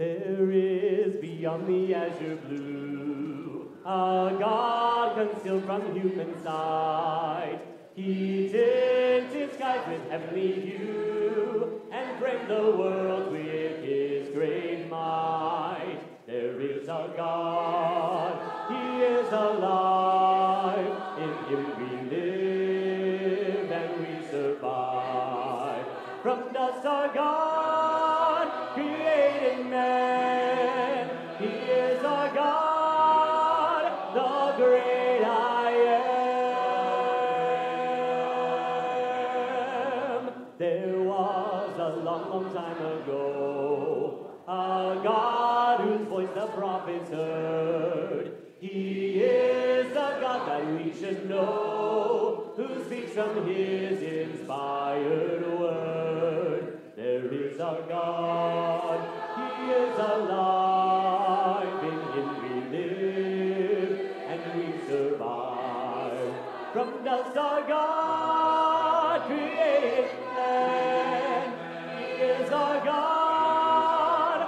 There is beyond the azure blue a God concealed from human sight. He tints his skies with heavenly hue and framed the world with his great might. There is a God, he is alive. In him we live and we survive. From dust our God know, who speaks from his inspired word. Is a God, he is alive, in him we live and we survive. From dust our God created man, he is our God,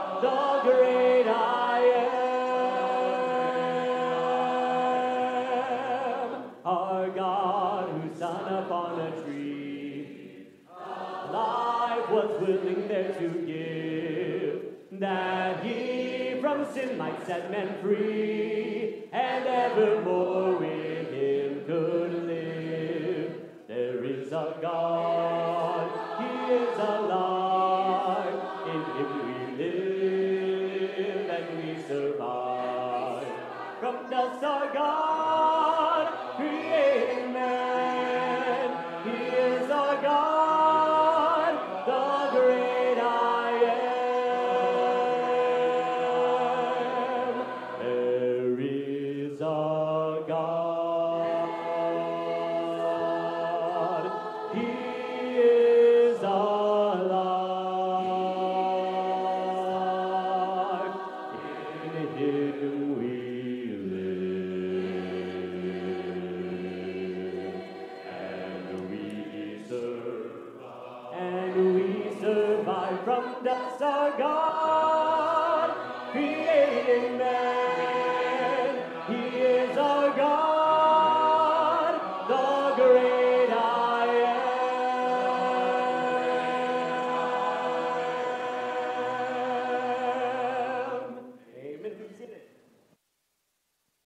was willing there to give, that he from sin might set men free, and evermore wonders our God, creating man.